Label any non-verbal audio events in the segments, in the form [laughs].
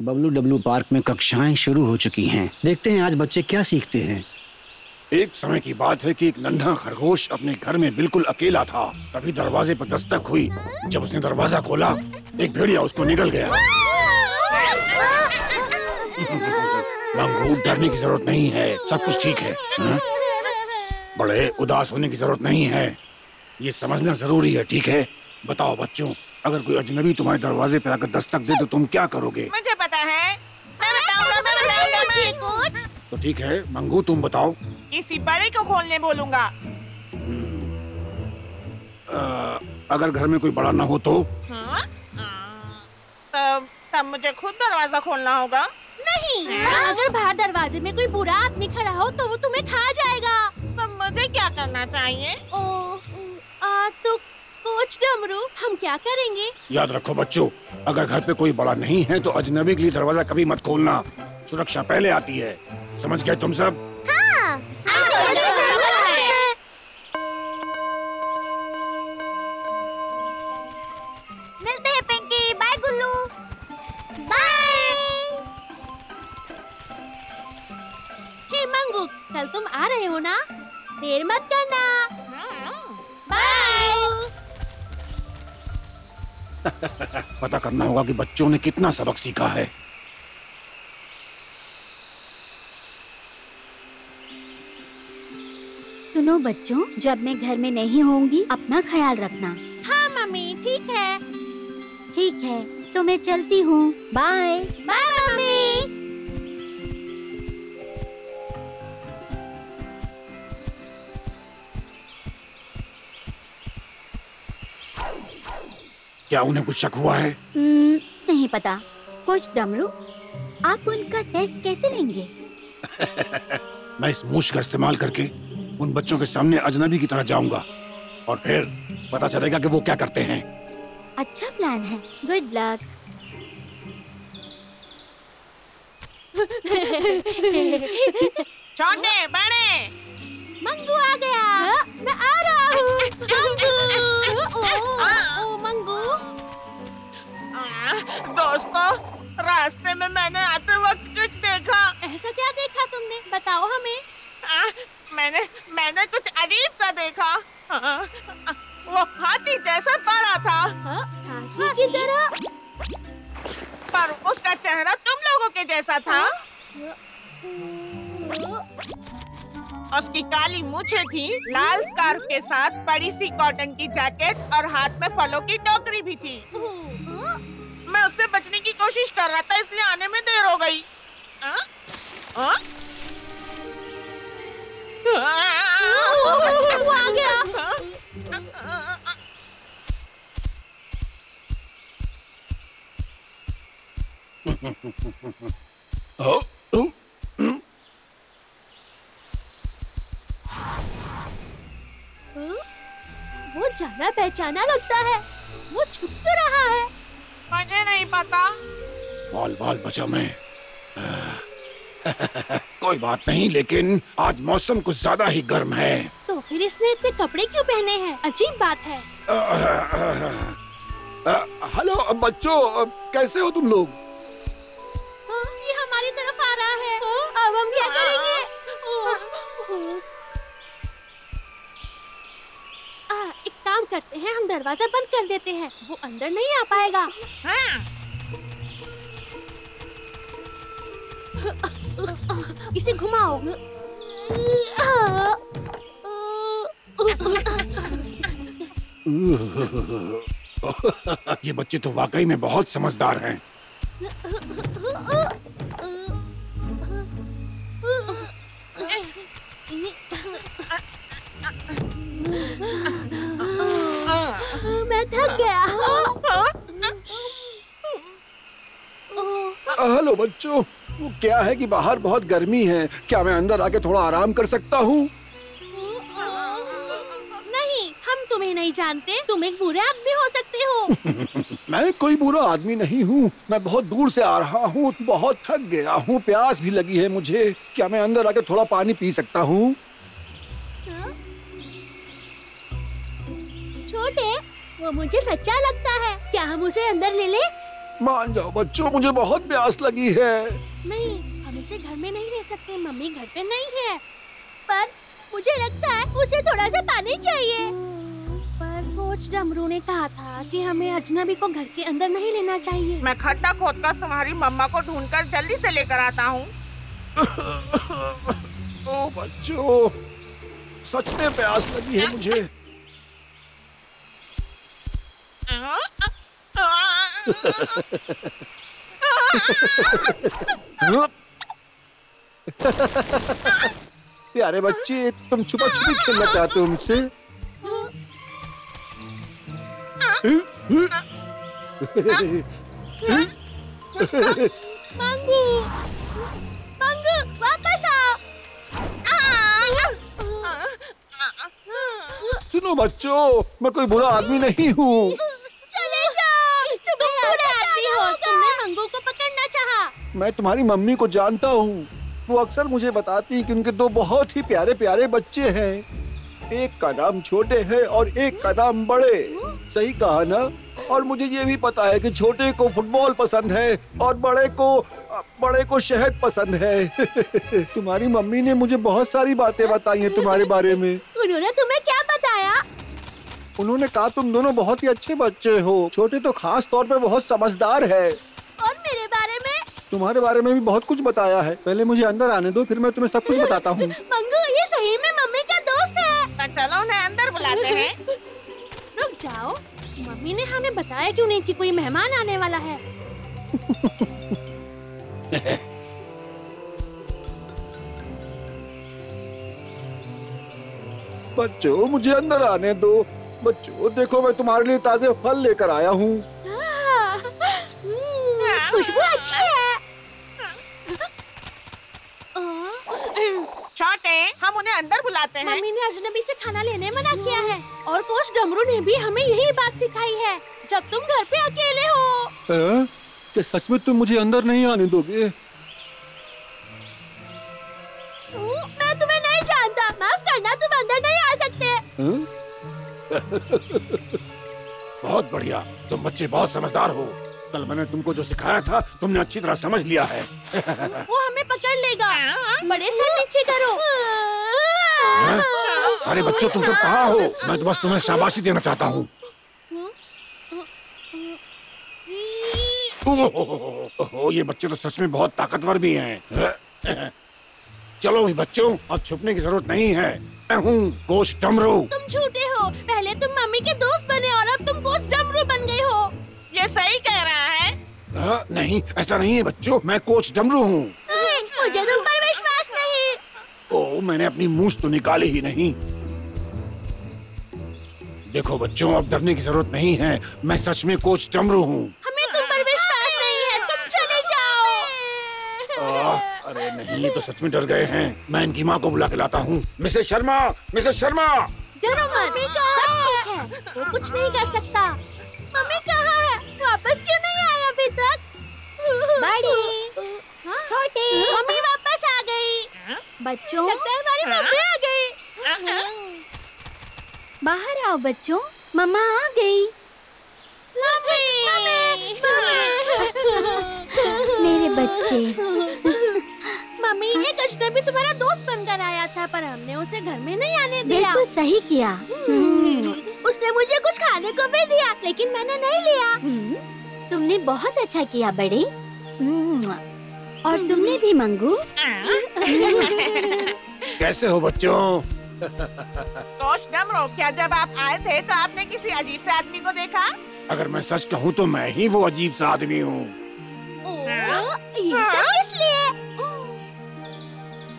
Bablu W park में कक्षाएँ शुरू हो चुकी हैं। देखते हैं आज बच्चे क्या सीखते हैं। एक समय की बात है कि एक नन्हा खरगोश अपने घर में बिल्कुल अकेला था। तभी दरवाजे पर दस्तक हुई। जब उसने दरवाज़ा खोला एक भेड़िया उसको निकल गया। डरने की ज़रूरत नहीं है। सब कुछ ठीक है हा? बड़े उदास होने की ज़रूरत नहीं है। ये समझना ज़रूरी है ठीक है? बताओ बच्चों अगर कोई अजनबी तुम्हारे दरवाजे पर आकर दस्तक दे तो तुम क्या करोगे? मुझे मैं। तो ठीक है मंगू तुम बताओ। इसी बड़े को खोलने बोलूँगा। आ, अगर घर में कोई बड़ा ना हो तो? हाँ? तब तब मुझे खुद दरवाज़ा खोलना होगा। नहीं। अगर बाहर दरवाजे में कोई बुरा आदमी खड़ा हो तो वो तुम्हें खा जाएगा। तब मुझे क्या करना चाहिए? ओ आ, तो कोच डमरू हम क्या करेंगे? याद रखो बच्चों अगर घर पे कोई बड़ा नहीं है तो अजनबी के लिए दरवाज़ा कभी मत खोलना। सुरक्षा पहले आती है। समझ गए तुम सब? हाँ, मिलते हैं Pinky. Bye Gullu. Bye hey Mangu कल तुम आ रहे हो ना? देर मत करना। बाय [laughs] पता करना होगा कि बच्चों ने कितना सबक सीखा है। सुनो बच्चों? जब मैं घर में नहीं होंगी अपना ख्याल रखना। हाँ मम्मी ठीक है। ठीक है तो मैं चलती हूँ। बाय। Bye mummy. क्या उन्हें कुछ शक हुआ है? नहीं पता। कुछ डमरू आप उनका टेस्ट कैसे लेंगे? [laughs] मैं इस मूछ का इस्तेमाल करके उन बच्चों के सामने अजनबी की तरह जाऊँगा। और फिर पता चलेगा कि वो क्या करते हैं। अच्छा प्लान है। गुड लक छोटे बड़े मंगू आ गया। मैं आ रहा हूँ। मंगू। ओ, ओ, मंगू। दोस्तों रास्ते में मैंने आते वक्त कुछ देखा। ऐसा क्या देखा तुमने? बताओ हमें। आ, मैंने मैंने कुछ अजीब सा देखा। आ, वो हाथी जैसा बड़ा था। हाँ, हाथी की तरह। पर उसका चेहरा तुम लोगों के जैसा था। उसकी काली मूछें थी लाल स्कार्फ के साथ बड़ी सी कॉटन की जैकेट और हाथ में फलों की टोकरी भी थी। मैं उससे बचने की कोशिश कर रहा था इसलिए आने में देर हो गई। आ? आ? वो आ गया ओ, ओ, वो जाना पहचाना लगता है। वो छुप रहा है मुझे नहीं पता। बाल बाल बचा मैं। [laughs] कोई बात नहीं लेकिन आज मौसम कुछ ज़्यादा ही गर्म है। तो फिर इसने इतने कपड़े क्यों पहने हैं? अजीब बात है। हेलो बच्चों कैसे हो तुम लोग? ये हमारी तरफ़ आ रहा है। ओ, अब हम क्या करेंगे? आ, एक काम करते हैं हम दरवाज़ा बंद कर देते हैं। वो अंदर नहीं आ पाएगा। हाँ, [laughs] इसे घुमाओ ये बच्चे तो वाकई में बहुत समझदार हैं मैं थक गया हेलो बच्चों वो क्या है कि बाहर बहुत गर्मी है? क्या मैं अंदर आके थोड़ा आराम कर सकता हूँ? नहीं हम तुम्हें नहीं जानते। तुम एक बुरे आदमी हो सकते हो। [laughs] मैं कोई बुरा आदमी नहीं हूँ। मैं बहुत दूर से आ रहा हूँ। बहुत थक गया हूँ। प्यास भी लगी है मुझे। क्या मैं अंदर आके थोड़ा पानी पी सकता हूँ? छोटे वो मुझे सच्चा लगता है। क्या हम उसे अंदर ले ले? मान जाओ बच्चों मुझे बहुत प्यास लगी है। नहीं हम इसे घर में नहीं ले सकते मम्मी घर पे नहीं है। पर मुझे लगता है उसे थोड़ा सा पानी चाहिए। पर कोच डमरू ने कहा था कि हमें अजनबी को घर के अंदर नहीं लेना चाहिए। मैं खड्डा खोद कर तुम्हारी मम्मा को ढूंढकर जल्दी से लेकर आता हूँ। ओ बच्चों सच में प्यास लगी है मुझे। हाँ? [laughs] प्यारे बच्चे तुम छुपा छुपी खेलना चाहते हो मुझसे? वापस [laughs] आओ सुनो बच्चों मैं कोई बुरा आदमी नहीं हूँ चले जाओ तुम बुरे आदमी हो तुमने मंगू को पकड़ना चाहा मैं तुम्हारी मम्मी को जानता हूँ। वो अक्सर मुझे बताती कि उनके दो बहुत ही प्यारे प्यारे बच्चे हैं। एक का नाम छोटे है और एक का नाम बड़े। सही कहा ना? और मुझे ये भी पता है कि छोटे को फुटबॉल पसंद है और बड़े को बड़े को शहद पसंद है। [laughs] तुम्हारी मम्मी ने मुझे बहुत सारी बातें बताई हैं तुम्हारे बारे में। उन्होंने तुम्हें क्या बताया? उन्होंने कहा तुम दोनों बहुत ही अच्छे बच्चे हो। छोटे तो खास तौर पर बहुत समझदार है। तुम्हारे बारे में भी बहुत कुछ बताया है। पहले मुझे अंदर आने दो फिर मैं तुम्हें सब कुछ बताता हूँ। मंगू ये सही में मम्मी का दोस्त है। तो चलो उन्हें अंदर बुलाते हैं। [laughs] रुक जाओ। मम्मी ने हमें बताया क्यों नहीं कि कोई मेहमान आने वाला है। [laughs] बच्चों मुझे अंदर आने दो। बच्चों देखो मैं तुम्हारे लिए ताजे फल लेकर आया हूँ। हम्म, खुशबू अच्छी है। छोटे हम उन्हें अंदर बुलाते हैं। मम्मी ने अजनबी से खाना लेने मना किया है। और कोच डमरू ने भी हमें यही बात सिखाई है। जब तुम घर पे अकेले हो। हाँ? क्या सच में तुम मुझे अंदर नहीं आने दोगे? मैं तुम्हें नहीं जानता। माफ़ करना तुम अंदर नहीं आ सकते। हाँ? [laughs] बहुत बढ़िया। तुम बच्चे बहुत समझदार हो। कल मैंने तुमको जो सिखाया था तुमने अच्छी तरह समझ लिया है। वो हमें पकड़ लेगा। बड़े सर नीचे करो। हाँ? अरे बच्चों तुम सब कहाँ हो? मैं तो बस तुम्हें शाबाशी देना चाहता हूँ। ये बच्चे तो सच में बहुत ताकतवर भी हैं। चलो भी बच्चों अब छुपने की ज़रूरत नहीं है। मैं हूँ कोच डमरू तुम झूठे हो। पहले तुम मम्मी के दोस्त बने और अब तुम कोच डमरू बन गए ये सही कह रहा है। हाँ, नहीं ऐसा नहीं है बच्चों मैं कोच डमरू हूँ। मुझे तुम पर विश्वास नहीं। ओ मैंने अपनी मूछ तो निकाली ही नहीं। देखो बच्चों अब डरने की ज़रूरत नहीं है मैं सच में कोच डमरू हूँ। हमें तुम पर विश्वास नहीं है तुम चले जाओ। आह, अरे नहीं ये तो सच में डर गए हैं। मैं इनकी माँ को बुला के लाता हूँ। Mrs Sharma Mrs Sharma! डरो मत। सब ठीक है वो कुछ नहीं कर सकता। मम्मी कहाँ है वापस क्यों नहीं आया अभी तक? बड़ी हाँ? छोटे। मम्मी वापस आ गई। बच्चों। लगता है हमारी मम्मी आ गई। बाहर आओ बच्चों मम्मा आ गई। मम्मी मेरे बच्चे। मम्मी एक अजनबी तुम्हारा दोस्त बनकर आया था पर हमने उसे घर में नहीं आने दिया। बिल्कुल सही किया। हम्म, उसने मुझे कुछ खाने को भी दिया लेकिन मैंने नहीं लिया। हम्म, तुमने बहुत अच्छा किया बड़े। हम्म, और तुमने भी मंगू। [laughs] कैसे हो बच्चों? कोच डमरो क्या जब आप आए थे तो आपने किसी अजीब से आदमी को देखा? अगर मैं सच कहूँ तो मैं ही वो अजीब सा आदमी हूँ। किस लिए?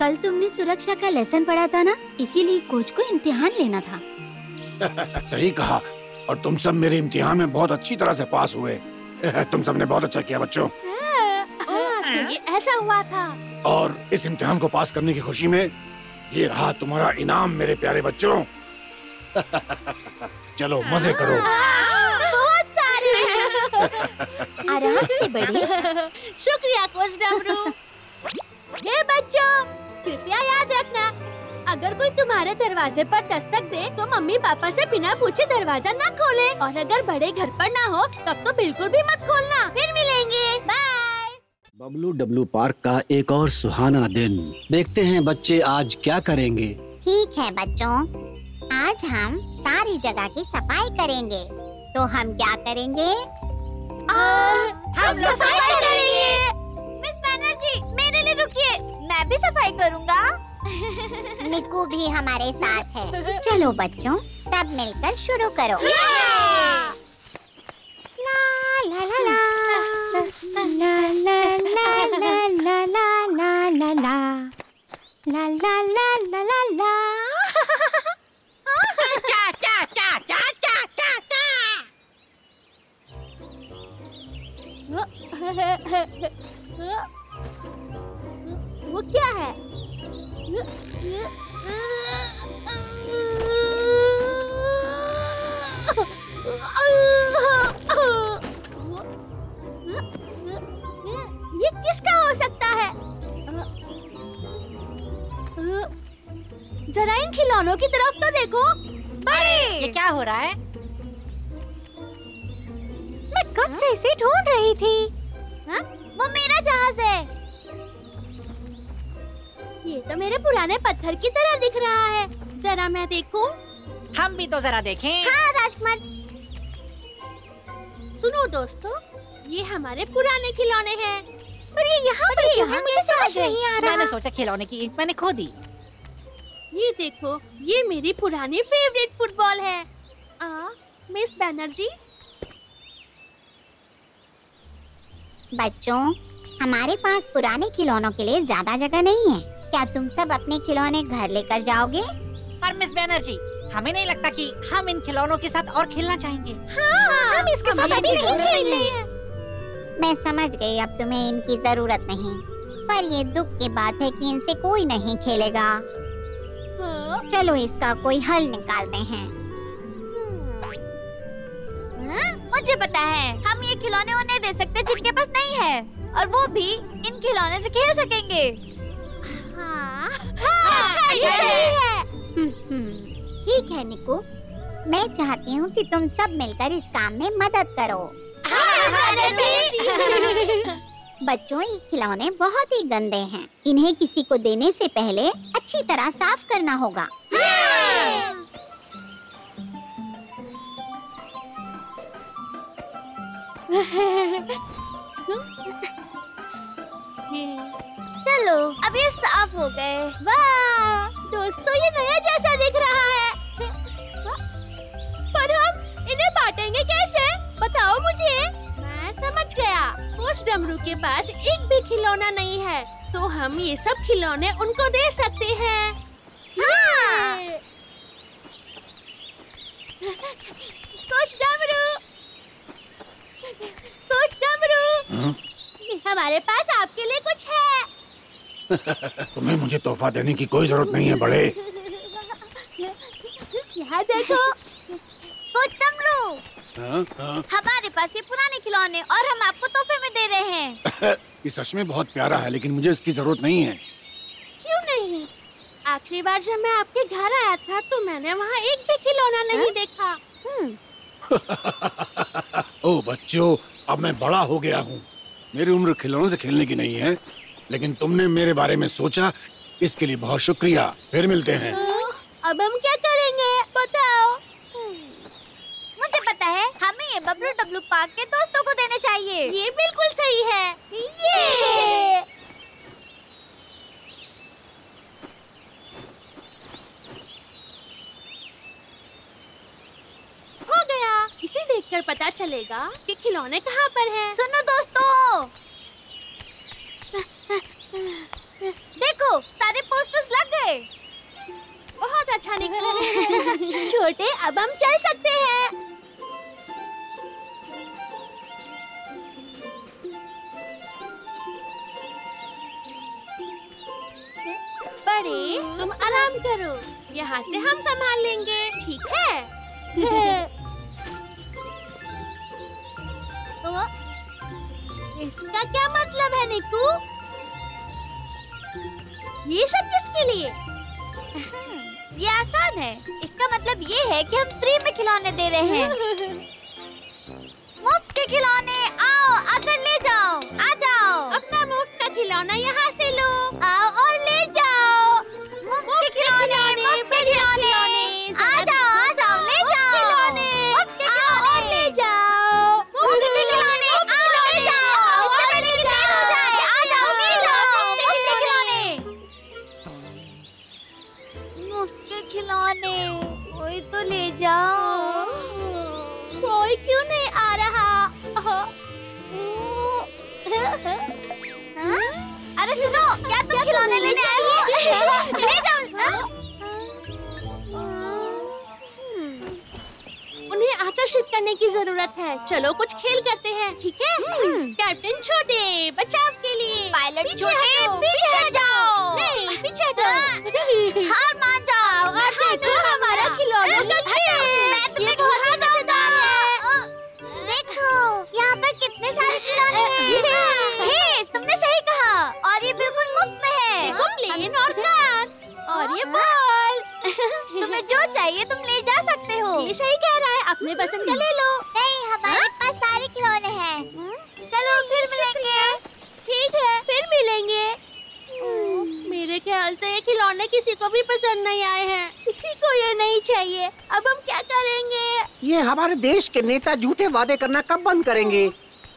कल तुमने सुरक्षा का लेसन पढ़ा था ना इसीलिए कोच को इम्तिहान लेना था। सही कहा। और तुम सब मेरे इम्तिहान में बहुत अच्छी तरह से पास हुए। [laughs] तुम सबने बहुत अच्छा किया बच्चों। हाँ, तो ये ऐसा हुआ था। और इस इम्तिहान को पास करने की खुशी में ये रहा तुम्हारा इनाम मेरे प्यारे बच्चों। [laughs] चलो मज़े करो। बहुत सारे। आराम से बड़ी शुक्रिया कोच डमरू ये बच्चों कृपया याद रखना। अगर कोई तुम्हारे दरवाजे पर दस्तक दे तो मम्मी पापा से बिना पूछे दरवाज़ा न खोले। और अगर बड़े घर पर ना हो तब तो बिल्कुल भी मत खोलना। फिर मिलेंगे। बाय बबलू डब्लू पार्क का एक और सुहाना दिन। देखते हैं बच्चे आज क्या करेंगे। ठीक है बच्चों आज हम सारी जगह की सफ़ाई करेंगे। तो हम क्या करेंगे? आ, हम सफ़ाई करेंगे। मिस बनर्जी मेरे लिए रुकिए। मैं भी सफ़ाई करूँगा। निकू भी हमारे साथ है चलो बच्चों सब मिलकर शुरू करो चा चा चा चा चा चा चा रहा है? मैं कब से इसे ढूंढ रही थी? हाँ? वो मेरा जहाज़ है। ये तो मेरे पुराने पत्थर की तरह दिख रहा है। जरा मैं देखूँ? हम भी तो जरा देखें। हाँ राजकुमार। सुनो दोस्तों ये हमारे पुराने खिलौने हैं। पर ये यहाँ पर क्यों है मुझे समझ नहीं आ रहा? मैंने सोचा खिलौने की ईंट मैंने खो दी। ये देखो ये मेरी पुरानी फेवरेट फुटबॉल है। आ, मिस बैनर्जी? बच्चों हमारे पास पुराने खिलौनों के लिए ज़्यादा जगह नहीं है। क्या तुम सब अपने खिलौने घर लेकर जाओगे? पर मिस बैनर्जी हमें नहीं लगता कि हम इन खिलौनों के साथ और खेलना चाहेंगे। हाँ, हम इसके साथ अभी नहीं खेलेंगे मैं समझ गई अब तुम्हें इनकी ज़रूरत नहीं। पर ये दुख की बात है कि इनसे कोई नहीं खेलेगा। हाँ, चलो इसका कोई हल निकालते हैं। मुझे पता है। हम ये खिलौने उन्हें दे सकते जिनके पास नहीं है। और वो भी इन खिलौने से खेल सकेंगे। हाँ, हाँ, अच्छा, ये अच्छा है। है। हम्म, ठीक है निकू। मैं चाहती हूँ कि तुम सब मिलकर इस काम में मदद करो। हाँ, [laughs] बच्चों ये खिलौने बहुत ही गंदे हैं। इन्हें किसी को देने से पहले अच्छी तरह साफ़ करना होगा। चलो, अब ये साफ़ हो गए। वाह, दोस्तों, ये नया जैसा दिख रहा है। पर हम इन्हें बांटेंगे कैसे? बताओ मुझे। मैं समझ गया। कोच डमरू के पास एक भी खिलौना नहीं है तो हम ये सब खिलौने उनको दे सकते हैं। हाँ। कोच डमरू। डमरू हाँ? हमारे पास आपके लिए कुछ है। [laughs] तुम्हें मुझे तोहफा देने की कोई ज़रूरत नहीं है बड़े। यहाँ देखो। कुछ डमरू हाँ? हाँ? हमारे पास ये पुराने खिलौने और हम आपको तोहफे में दे रहे हैं। [laughs] ये सच में बहुत प्यारा है लेकिन मुझे इसकी ज़रूरत नहीं है। क्यों नहीं? आखिरी बार जब मैं आपके घर आया था तो मैंने वहाँ एक भी खिलौना नहीं देखा। ओ बच्चों, अब मैं बड़ा हो गया हूँ। मेरी उम्र खिलौनों से खेलने की नहीं है, लेकिन तुमने मेरे बारे में सोचा, इसके लिए बहुत शुक्रिया। फिर मिलते हैं। तो अब हम क्या करेंगे, बताओ। मुझे पता है, हमें ये बबलू डब्लू पार्क के दोस्तों को देने चाहिए। ये बिल्कुल सही है। ये हो गया इसे देखकर पता चलेगा कि खिलौने कहाँ पर हैं। सुनो दोस्तों। देखो सारे पोस्टर्स लग गए। बहुत अच्छा निकला। [laughs] छोटे अब हम चल सकते हैं। बड़े तुम आराम करो। यहाँ से हम संभाल लेंगे ठीक है? [laughs] इसका क्या मतलब है निकू? ये सब किसके लिए? [laughs] ये आसान है। इसका मतलब ये है कि हम फ्री में खिलौने दे रहे हैं। [laughs] मुफ़्त के खिलौने आओ आकर ले जाओ आ जाओ। अपना मुफ़्त का खिलौना यहाँ आकर्षित करने की ज़रूरत है। चलो कुछ खेल करते हैं ठीक है? कैप्टन छोटे बचाव के लिए। पायलट छोटे पीछे हट। जाओ नहीं पीछे हटो। हार मान जाओ। और देखो हमारा खिलौना। मैं तुम्हें बहुत बहुत मज़ेदार है। देखो यहाँ पर कितने सारे खिलौने [laughs] हैं। तुमने सही कहा। और ये बिल्कुल मुफ़्त में है। और ये बॉल तुम्हें जो चाहिए तुम ले जा सकते हो। ये सही कह रहा है अपने पसंद का ले लो। नहीं हमारे हा? पास सारे खिलौने हैं। चलो फिर मिलेंगे। ठीक है फिर मिलेंगे। मेरे ख्याल से ये खिलौने किसी को भी पसंद नहीं आए हैं। किसी को ये नहीं चाहिए। अब हम क्या करेंगे? ये हमारे देश के नेता झूठे वादे करना कब बंद करेंगे?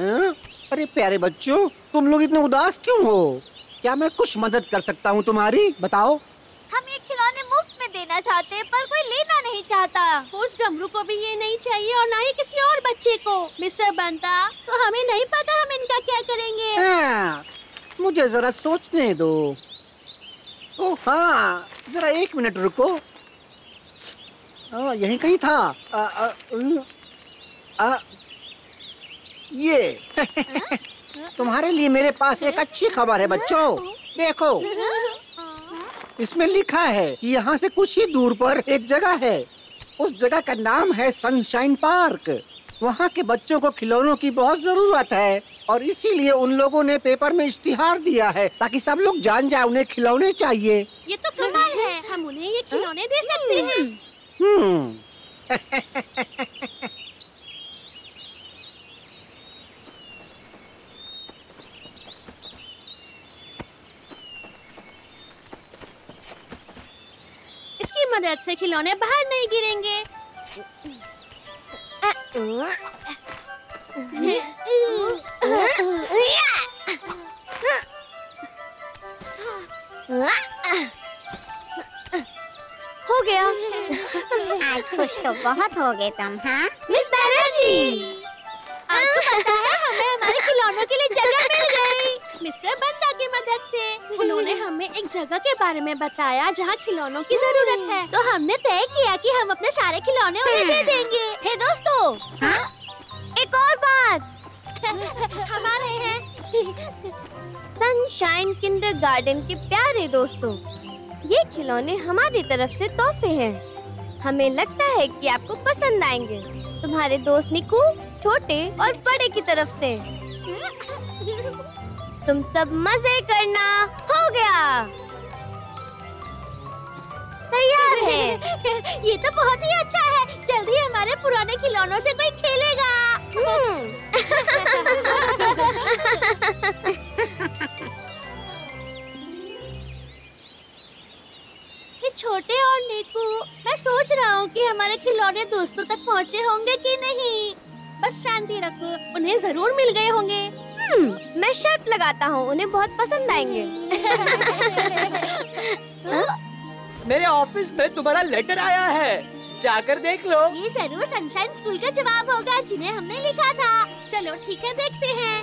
हाँ? अरे प्यारे बच्चों तुम लोग इतने उदास क्यों हो? क्या मैं कुछ मदद कर सकता हूँ तुम्हारी? बताओ। हम ये खिलौने मुफ़्त में देना चाहते हैं पर कोई लेना नहीं चाहता। उस डमरू को भी ये नहीं चाहिए और ना ही किसी और बच्चे को। मिस्टर बंता तो हमें नहीं पता हम इनका क्या करेंगे। हाँ, मुझे जरा सोचने दो। ओ हाँ जरा एक मिनट रुको। आ, यहीं कहीं था। आ, आ, उम, आ, ये। [laughs] तुम्हारे लिए मेरे पास एक अच्छी खबर है बच्चों। देखो। इसमें लिखा है कि यहाँ से कुछ ही दूर पर एक जगह है। उस जगह का नाम है सनशाइन पार्क। वहाँ के बच्चों को खिलौनों की बहुत ज़रूरत है और इसीलिए उन लोगों ने पेपर में इश्तिहार दिया है ताकि सब लोग जान जाए उन्हें खिलौने चाहिए। ये तो कमाल है। हम उन्हें ये खिलौने दे सकते हैं। [laughs] [laughs] मदद से खिलौने बाहर नहीं गिरेंगे। हो गया। आज खुश तो बहुत हो गए तुम हाँ? मिस बैनर्जी। आपको पता है हमें हमारे खिलौनों के लिए जगह मिल गई। मिस्टर बंदा मदद से। उन्होंने हमें एक जगह के बारे में बताया जहाँ खिलौनों की ज़रूरत है। तो हमने तय किया कि हम अपने सारे खिलौने उन्हें दे देंगे। हे दोस्तों हाँ? एक और बात। हमारे हैं। सनशाइन किंडर गार्डन के प्यारे दोस्तों ये खिलौने हमारी तरफ़ से तोहफे हैं। हमें लगता है कि आपको पसंद आएँगे। तुम्हारे दोस्त निकू छोटे और बड़े की तरफ़ से। तुम सब मज़े करना। हो गया। तैयार है। [laughs] ये तो बहुत ही अच्छा है। जल्दी हमारे पुराने खिलौनों से कोई खेलेगा। [laughs] ये छोटे और नीकू मैं सोच रहा हूँ कि हमारे खिलौने दोस्तों तक पहुँचे होंगे कि नहीं। बस शांति रखो उन्हें ज़रूर मिल गए होंगे। हम्म, मैं शर्त लगाता हूँ उन्हें बहुत पसंद आएँगे। [laughs] मेरे ऑफ़िस में तुम्हारा लेटर आया है। जाकर देख लो। ये ज़रूर सनशाइन स्कूल का जवाब होगा जिन्हें हमने लिखा था। चलो ठीक है देखते हैं।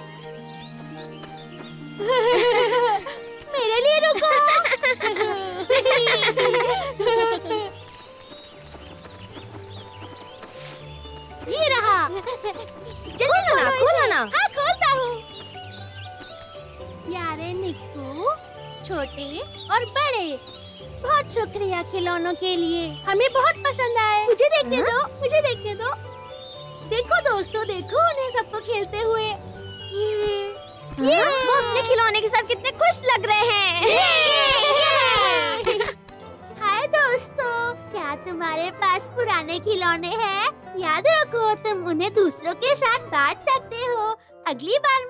[laughs] मेरे लिए रुको। [laughs] ये रहा। जल्दी खोलो ना, खोलो ना। हाँ हूँ निक्कू छोटे और बड़े। बहुत शुक्रिया खिलौनों के लिए। हमें बहुत पसंद आए। मुझे देखने दो मुझे देखने दो। देखो दोस्तों देखो उन्हें सबको खेलते हुए। ये ये। वो अपने खिलौने के साथ कितने खुश लग रहे हैं। [laughs] हाय दोस्तों क्या तुम्हारे पास पुराने खिलौने हैं? याद रखो तुम उन्हें दूसरों के साथ बांट सकते हो। अगली बार